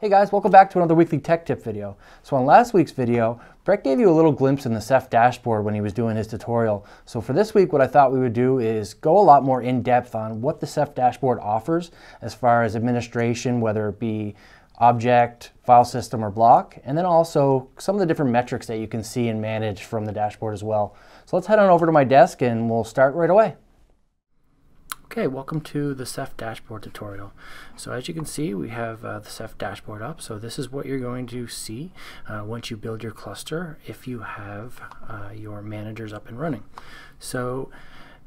Hey guys, welcome back to another weekly tech tip video. So on last week's video, Brett gave you a little glimpse in the Ceph dashboard when he was doing his tutorial. So for this week, what I thought we would do is go a lot more in depth on what the Ceph dashboard offers as far as administration, whether it be object, file system, or block, and then also some of the different metrics that you can see and manage from the dashboard as well. So let's head on over to my desk and we'll start right away. Okay, welcome to the Ceph dashboard tutorial. So as you can see, we have uh, the Ceph dashboard up. So this is what you're going to see uh, once you build your cluster if you have uh, your managers up and running. So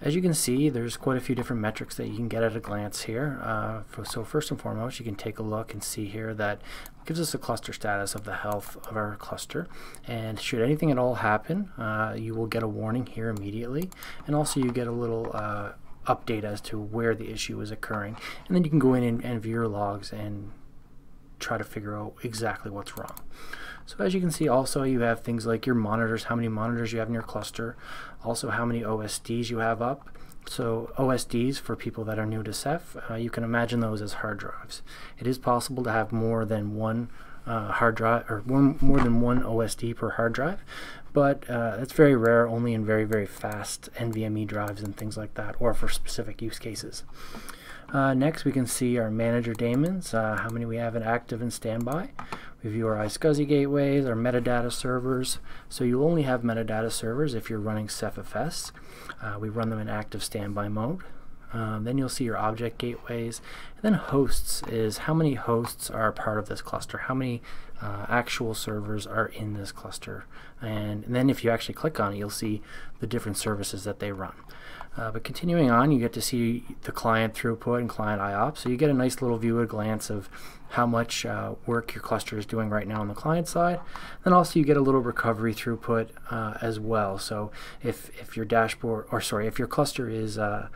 as you can see, there's quite a few different metrics that you can get at a glance here. Uh, for, so first and foremost, you can take a look and see here that gives us a cluster status of the health of our cluster. And should anything at all happen, uh, you will get a warning here immediately. And also you get a little uh, update as to where the issue is occurring. And then you can go in and, and view your logs and try to figure out exactly what's wrong. So as you can see also you have things like your monitors, how many monitors you have in your cluster, also how many OSDs you have up. So OSDs, for people that are new to Ceph, uh, you can imagine those as hard drives. It is possible to have more than one uh, hard drive or one, more than one OSD per hard drive, but uh, it's very rare only in very very fast NVMe drives and things like that or for specific use cases. Uh, next we can see our manager daemons, uh, how many we have in active and standby. We view our iSCSI gateways, our metadata servers. So you only have metadata servers if you're running CephFS. Uh, we run them in active standby mode. Um, then you'll see your object gateways. And then hosts is how many hosts are part of this cluster, how many uh, actual servers are in this cluster. And, and, then if you actually click on it, you'll see the different services that they run. Uh, but continuing on, you get to see the client throughput and client IOPS. So you get a nice little view at a glance of how much uh, work your cluster is doing right now on the client side. Then also you get a little recovery throughput uh, as well. So if, if your dashboard, or sorry, if your cluster is uh,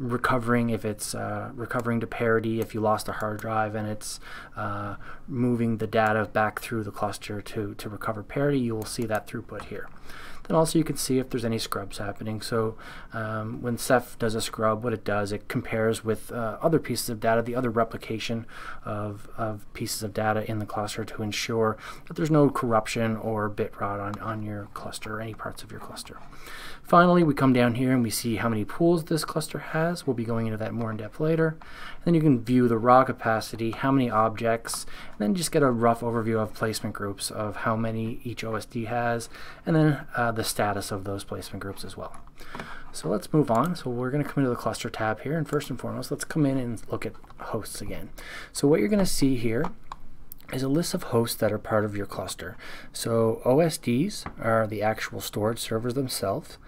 recovering if it's uh, recovering to parity if you lost a hard drive and it's uh, moving the data back through the cluster to, to recover parity you will see that throughput here. Then also you can see if there's any scrubs happening. So um, when Ceph does a scrub what it does it compares with uh, other pieces of data the other replication of, of pieces of data in the cluster to ensure that there's no corruption or bit rot on, on your cluster or any parts of your cluster finally we come down here and we see how many pools this cluster has. We'll be going into that more in depth later. And then you can view the raw capacity, how many objects, and then just get a rough overview of placement groups of how many each OSD has, and then uh, the status of those placement groups as well. So let's move on. So we're going to come into the cluster tab here, and first and foremost, let's come in and look at hosts again. So what you're going to see here is a list of hosts that are part of your cluster. So OSDs are the actual storage servers themselves.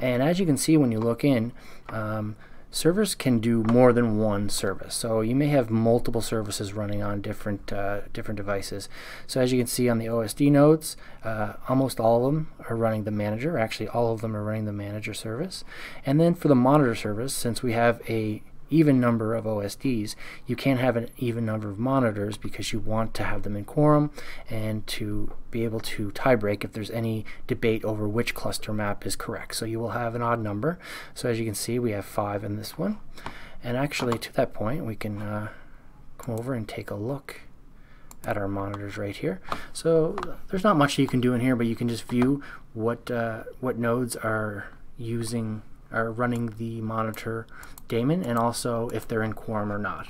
And as you can see when you look in, um, servers can do more than one service. So you may have multiple services running on different uh, different devices. So as you can see on the OSD nodes, uh, almost all of them are running the manager. Actually, all of them are running the manager service. And then for the monitor service, since we have a even number of OSDs. You can't have an even number of monitors because you want to have them in quorum and to be able to tiebreak if there's any debate over which cluster map is correct. So you will have an odd number. So as you can see, we have five in this one. And actually, to that point, we can uh, come over and take a look at our monitors right here. So there's not much you can do in here, but you can just view what uh, what nodes are using are running the monitor daemon and also if they're in quorum or not.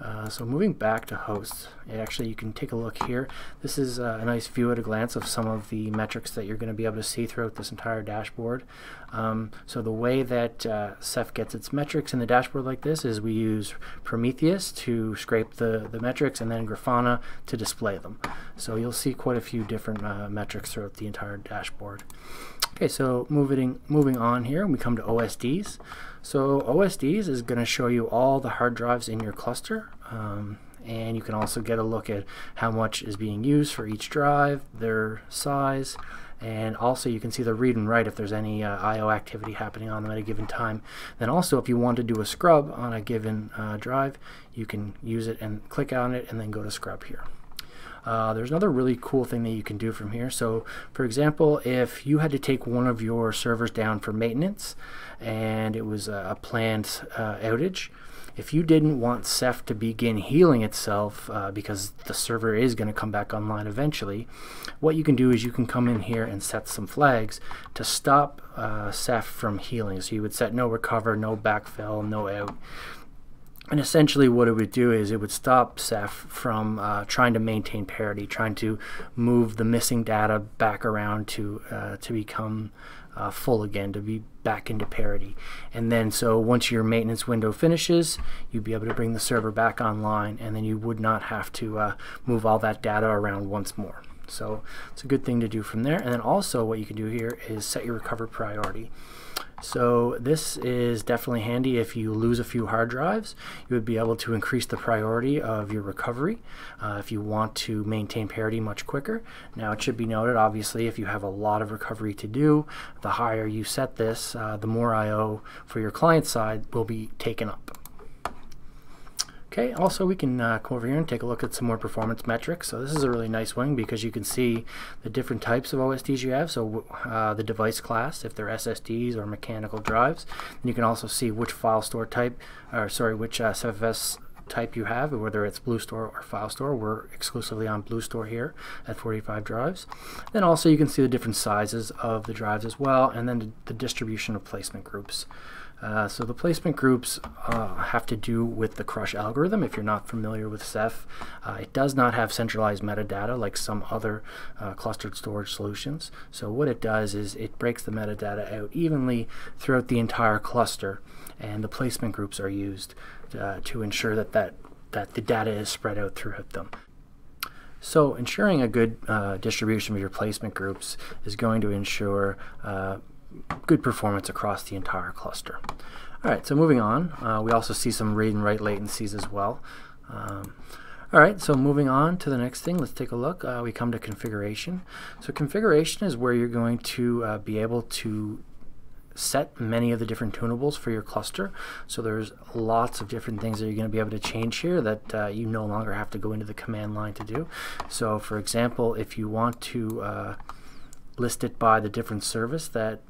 Uh, so moving back to hosts, actually you can take a look here. This is uh, a nice view at a glance of some of the metrics that you're going to be able to see throughout this entire dashboard. Um, so the way that uh, Ceph gets its metrics in the dashboard like this is we use Prometheus to scrape the, the metrics and then Grafana to display them. So you'll see quite a few different uh, metrics throughout the entire dashboard. Okay, so moving, moving on here, we come to OSDs. So OSDs is going to show you all the hard drives in your cluster. Um, and you can also get a look at how much is being used for each drive, their size, and also you can see the read and write if there's any uh, I.O. activity happening on them at a given time. Then also if you want to do a scrub on a given uh, drive, you can use it and click on it and then go to scrub here. Uh, there's another really cool thing that you can do from here. So for example, if you had to take one of your servers down for maintenance and it was a, planned uh, outage, if you didn't want Ceph to begin healing itself uh, because the server is going to come back online eventually, what you can do is you can come in here and set some flags to stop uh, Ceph from healing. So you would set no recover, no backfill, no out. And essentially what it would do is it would stop Ceph from uh, trying to maintain parity, trying to move the missing data back around to, uh, to become uh, full again, to be back into parity. And then so once your maintenance window finishes, you'd be able to bring the server back online and then you would not have to uh, move all that data around once more. So it's a good thing to do from there. And then also what you can do here is set your recover priority. So this is definitely handy if you lose a few hard drives. You would be able to increase the priority of your recovery uh, if you want to maintain parity much quicker. Now it should be noted, obviously, if you have a lot of recovery to do, the higher you set this, uh, the more I.O. for your client side will be taken up. Okay, also we can uh, come over here and take a look at some more performance metrics. So this is a really nice one because you can see the different types of OSDs you have. So uh, the device class, if they're SSDs or mechanical drives. And you can also see which file store type, or sorry, which uh, CFS type you have, whether it's BlueStore or FileStore. We're exclusively on BlueStore here at 45 drives. Then also you can see the different sizes of the drives as well, and then the distribution of placement groups. Uh, so the placement groups uh, have to do with the crush algorithm. If you're not familiar with Ceph, uh, it does not have centralized metadata like some other uh, clustered storage solutions. So what it does is it breaks the metadata out evenly throughout the entire cluster, and the placement groups are used uh, to ensure that, that that the data is spread out throughout them. So ensuring a good distribution of your placement groups is going to ensure good performance across the entire cluster. All right, so moving on, uh, we also see some read and write latencies as well. Um, all right, so moving on to the next thing, let's take a look. Uh, we come to configuration. So configuration is where you're going to uh, be able to set many of the different tunables for your cluster. So there's lots of different things that you're going to be able to change here that uh, you no longer have to go into the command line to do. So for example, if you want to uh, list it by the different service that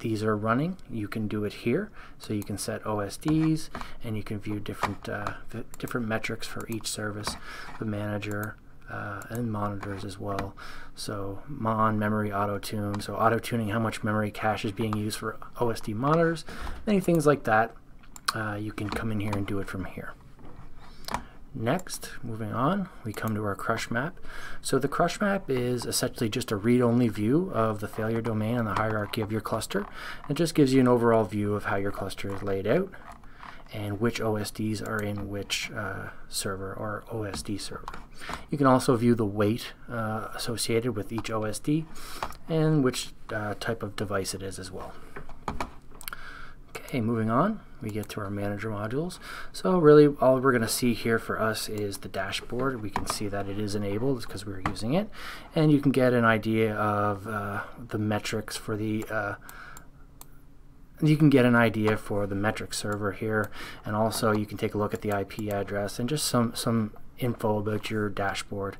these are running, you can do it here. So you can set OSDs and you can view different uh, different metrics for each service, the manager, uh, and monitors as well. So mon memory auto tune, so auto tuning how much memory cache is being used for OSD monitors, any things like that. Uh, you can come in here and do it from here. Next, moving on, we come to our crush map. So the crush map is essentially just a read-only view of the failure domain and the hierarchy of your cluster. It just gives you an overall view of how your cluster is laid out and which OSDs are in which uh, server or OSD server. You can also view the weight uh, associated with each OSD and which uh, type of device it is as well. Okay, moving on, we get to our manager modules. So really all we're going to see here for us is the dashboard. We can see that it is enabled because we're using it. And you can get an idea of uh, the metrics for the uh, you can get an idea for the metric server here and also you can take a look at the IP address and just some some info about your dashboard.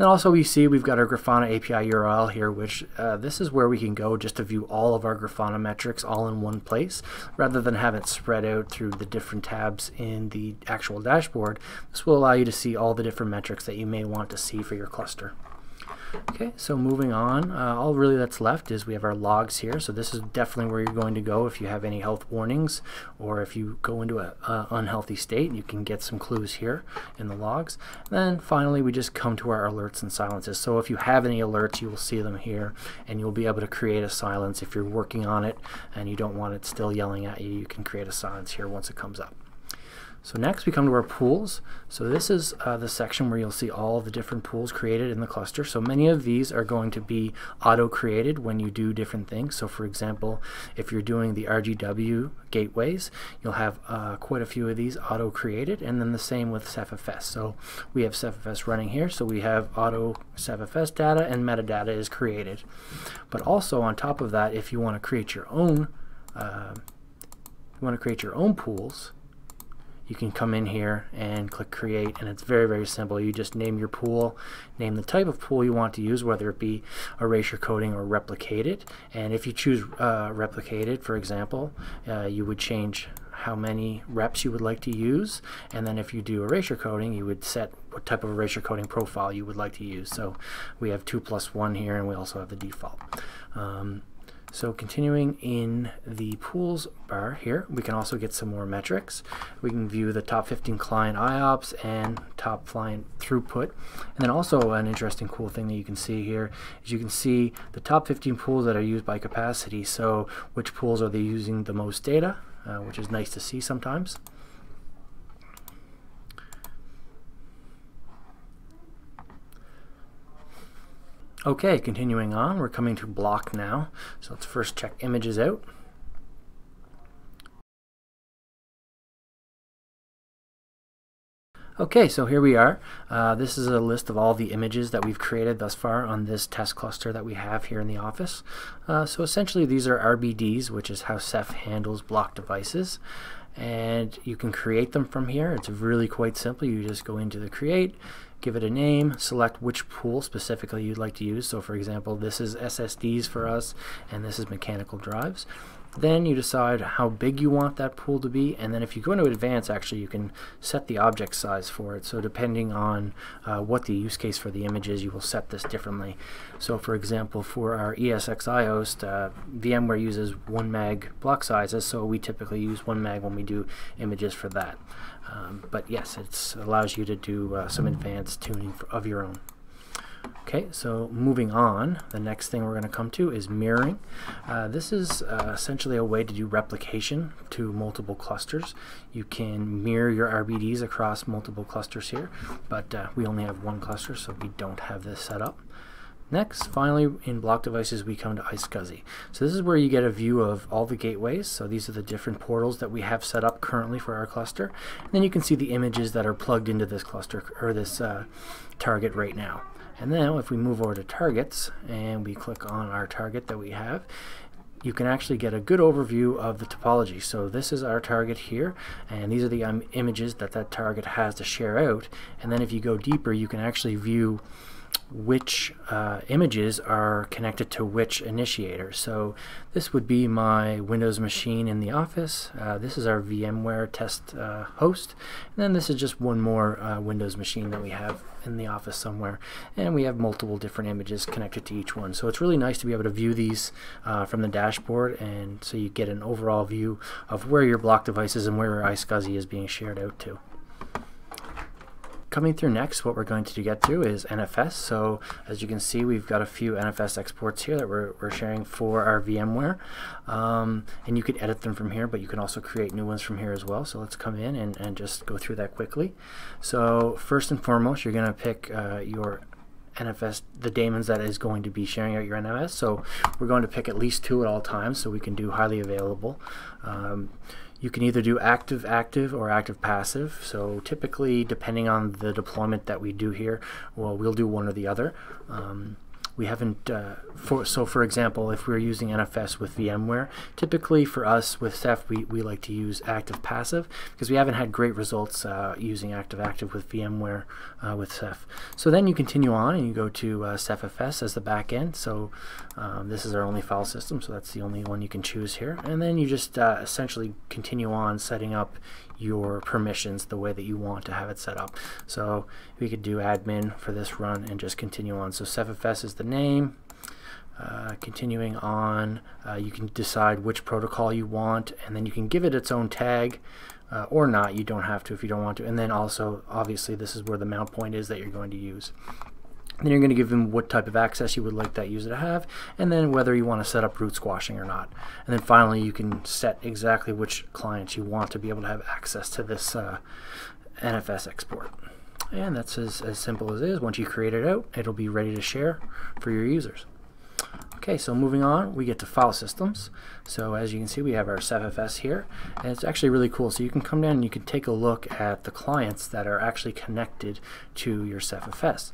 Then also we see we've got our Grafana API URL here, which uh, this is where we can go just to view all of our Grafana metrics all in one place, rather than have it spread out through the different tabs in the actual dashboard. This will allow you to see all the different metrics that you may want to see for your cluster. Okay, so moving on, uh, all really that's left is we have our logs here. So this is definitely where you're going to go if you have any health warnings or if you go into an unhealthy state, you can get some clues here in the logs. Then finally, we just come to our alerts and silences. So if you have any alerts, you will see them here and you'll be able to create a silence. If you're working on it and you don't want it still yelling at you, you can create a silence here once it comes up. So next we come to our pools. So this is uh, the section where you'll see all the different pools created in the cluster. So many of these are going to be auto-created when you do different things. So for example, if you're doing the RGW gateways, you'll have uh, quite a few of these auto-created and then the same with CephFS. So we have CephFS running here. So we have auto CephFS data and metadata is created. But also on top of that, if you want to create your own uh, you want to create your own pools, you can come in here and click create and it's very very simple you just name your pool name the type of pool you want to use whether it be erasure coding or replicated and if you choose uh, replicated for example uh, you would change how many reps you would like to use. And then if you do erasure coding, you would set what type of erasure coding profile you would like to use. So we have 2 plus 1 here, and we also have the default. Um, so continuing in the pools bar here, we can also get some more metrics. We can view the top 15 client IOPS and top client throughput. And then also an interesting cool thing that you can see here is you can see the top 15 pools that are used by capacity. So which pools are they using the most data, uh, which is nice to see sometimes. Okay, continuing on, we're coming to block now. So let's first check images out. Okay, so here we are. Uh, this is a list of all the images that we've created thus far on this test cluster that we have here in the office. Uh, so essentially these are RBDs, which is how Ceph handles block devices. And you can create them from here. It's really quite simple. You just go into the create, give it a name, select which pool specifically you'd like to use. So for example, this is SSDs for us, and this is mechanical drives. Then you decide how big you want that pool to be, and then if you go into advanced, actually you can set the object size for it. So depending on uh, what the use case for the image is, you will set this differently. So for example, for our ESXi host, uh, VMware uses 1 meg block sizes, so we typically use 1 meg when we do images for that. Um, but yes, it allows you to do uh, some advanced tuning for, of your own. Okay, so moving on, the next thing we're going to come to is mirroring. Uh, this is uh, essentially a way to do replication to multiple clusters. You can mirror your RBDs across multiple clusters here, but uh, we only have one cluster, so we don't have this set up. Next, finally, in block devices, we come to iSCSI. So this is where you get a view of all the gateways. So these are the different portals that we have set up currently for our cluster. And then you can see the images that are plugged into this cluster or this uh, target right now. And then if we move over to targets and we click on our target that we have, you can actually get a good overview of the topology. So this is our target here, and these are the um, images that that target has to share out. And then if you go deeper, you can actually view which uh, images are connected to which initiator. So this would be my Windows machine in the office. Uh, this is our VMware test uh, host. And then this is just one more uh, Windows machine that we have in the office somewhere. And we have multiple different images connected to each one. So it's really nice to be able to view these uh, from the dashboard and so you get an overall view of where your block device is and where your iSCSI is being shared out to. Coming through next, what we're going to get to is NFS. So as you can see, we've got a few NFS exports here that we're, we're sharing for our VMware. Um, and you can edit them from here, but you can also create new ones from here as well. So let's come in and, and just go through that quickly. So first and foremost, you're going to pick uh, your NFS, the daemons that is going to be sharing out your NFS. So we're going to pick at least two at all times so we can do highly available. Um, you can either do active active or active passive. So typically, depending on the deployment that we do here, well, we'll do one or the other. Um, we haven't, uh, for, so for example, if we're using NFS with VMware, typically for us with Ceph, we, we like to use active passive because we haven't had great results uh, using active active with VMware uh, with Ceph. So then you continue on and you go to uh, CephFS as the backend. So um, this is our only file system, so that's the only one you can choose here. And then you just uh, essentially continue on setting up your permissions the way that you want to have it set up. So we could do admin for this run and just continue on. So CephFS is the name. Uh, continuing on, uh, you can decide which protocol you want, and then you can give it its own tag. Uh, or not, you don't have to if you don't want to. And then also, obviously, this is where the mount point is that you're going to use. Then you're going to give them what type of access you would like that user to have, and then whether you want to set up root squashing or not. And then finally, you can set exactly which clients you want to be able to have access to this uh, NFS export. And that's as, as simple as it is. Once you create it out, it'll be ready to share for your users. Okay, so moving on, we get to file systems. So as you can see, we have our CephFS here, and it's actually really cool. So you can come down and you can take a look at the clients that are actually connected to your CephFS.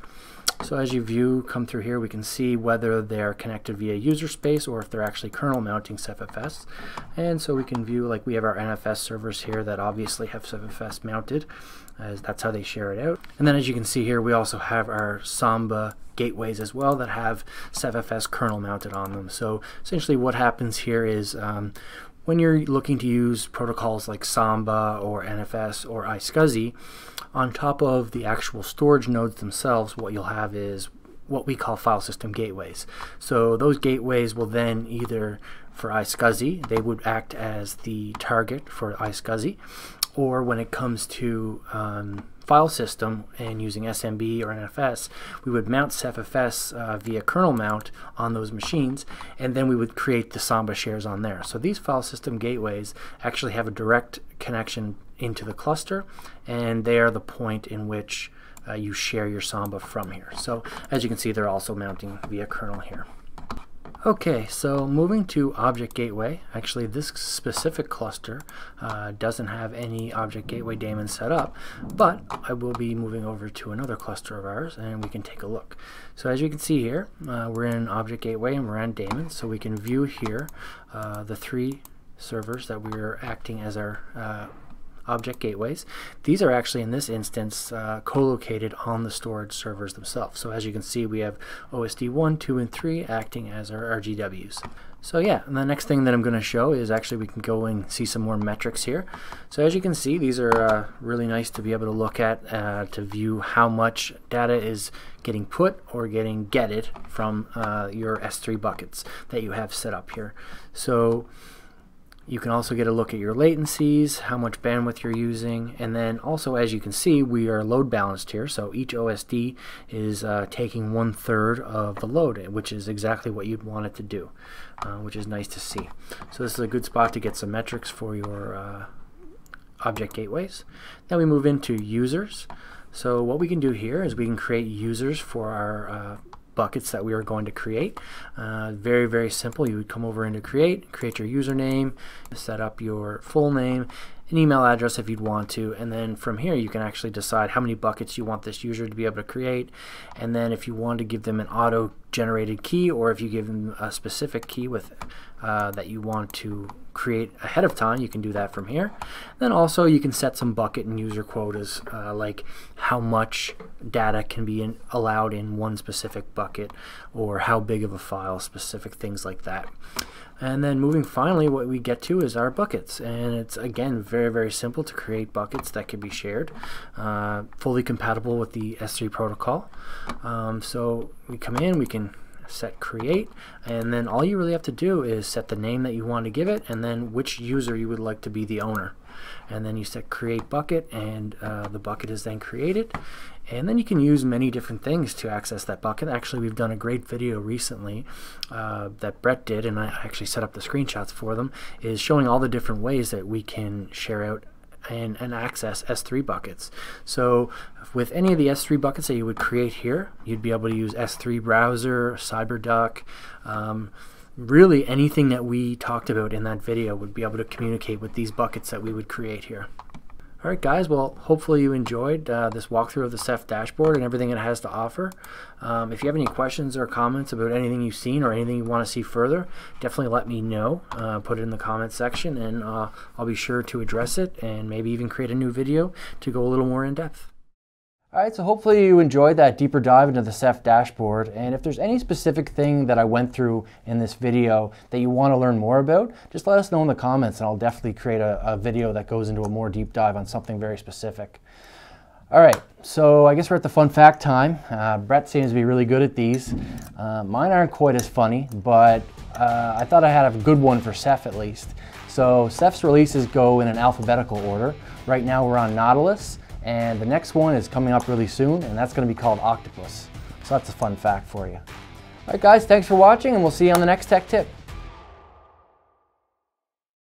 So as you view come through here, we can see whether they're connected via user space or if they're actually kernel mounting CephFS. And so we can view, like we have our NFS servers here that obviously have CephFS mounted, as that's how they share it out. And then as you can see here, we also have our Samba gateways as well that have CephFS kernel mounted on them. So essentially what happens here is um, when you're looking to use protocols like Samba or NFS or iSCSI, on top of the actual storage nodes themselves, what you'll have is what we call file system gateways. So those gateways will then either, for iSCSI, they would act as the target for iSCSI, or when it comes to um, file system and using SMB or NFS, we would mount CephFS uh, via kernel mount on those machines, and then we would create the Samba shares on there. So these file system gateways actually have a direct connection into the cluster, and they are the point in which uh, you share your Samba from here. So as you can see, they're also mounting via kernel here. Okay, so moving to Object Gateway, actually this specific cluster uh, doesn't have any Object Gateway daemon set up, but I will be moving over to another cluster of ours and we can take a look. So as you can see here, uh, we're in Object Gateway and we're on daemon, so we can view here uh, the three servers that we're acting as our uh, object gateways. These are actually in this instance uh, co-located on the storage servers themselves. So as you can see we have OSD 1, 2, and 3 acting as our RGWs. So yeah, the next thing that I'm going to show is actually we can go and see some more metrics here. So as you can see, these are uh, really nice to be able to look at uh, to view how much data is getting put or getting getted from uh, your S3 buckets that you have set up here. So you can also get a look at your latencies, how much bandwidth you're using, and then also as you can see we are load balanced here so each OSD is uh, taking one third of the load which is exactly what you'd want it to do uh, which is nice to see. So this is a good spot to get some metrics for your uh, object gateways. Then we move into users. So what we can do here is we can create users for our uh, buckets that we are going to create. Uh, very, very simple. You would come over into create, create your username, set up your full name, an email address if you'd want to, and then from here you can actually decide how many buckets you want this user to be able to create, and then if you want to give them an auto-generated key, or if you give them a specific key with uh, that you want to create ahead of time, you can do that from here. Then also you can set some bucket and user quotas, uh, like how much data can be in, allowed in one specific bucket, or how big of a file, specific things like that. And then moving finally, what we get to is our buckets. And it's, again, very, very very simple to create buckets that can be shared, uh, fully compatible with the S3 protocol. Um, so we come in, we can set create, and then all you really have to do is set the name that you want to give it, and then which user you would like to be the owner. And then you set create bucket, and uh, the bucket is then created. And then you can use many different things to access that bucket. Actually, we've done a great video recently uh, that Brett did, and I actually set up the screenshots for them, is showing all the different ways that we can share out and, and access S3 buckets. So with any of the S3 buckets that you would create here, you'd be able to use S3 Browser, CyberDuck, um, really anything that we talked about in that video would be able to communicate with these buckets that we would create here. Alright guys, well hopefully you enjoyed uh, this walkthrough of the Ceph dashboard and everything it has to offer. Um, if you have any questions or comments about anything you've seen or anything you want to see further, definitely let me know. Uh, put it in the comments section and uh, I'll be sure to address it and maybe even create a new video to go a little more in depth. All right, so hopefully you enjoyed that deeper dive into the Ceph dashboard. And if there's any specific thing that I went through in this video that you want to learn more about, just let us know in the comments and I'll definitely create a, a video that goes into a more deep dive on something very specific. All right, so I guess we're at the fun fact time. Uh, Brett seems to be really good at these. Uh, mine aren't quite as funny, but uh, I thought I had a good one for Ceph at least. So Ceph's releases go in an alphabetical order. Right now we're on Nautilus. And the next one is coming up really soon, and that's going to be called Octopus. So that's a fun fact for you. All right, guys, thanks for watching, and we'll see you on the next Tech Tip.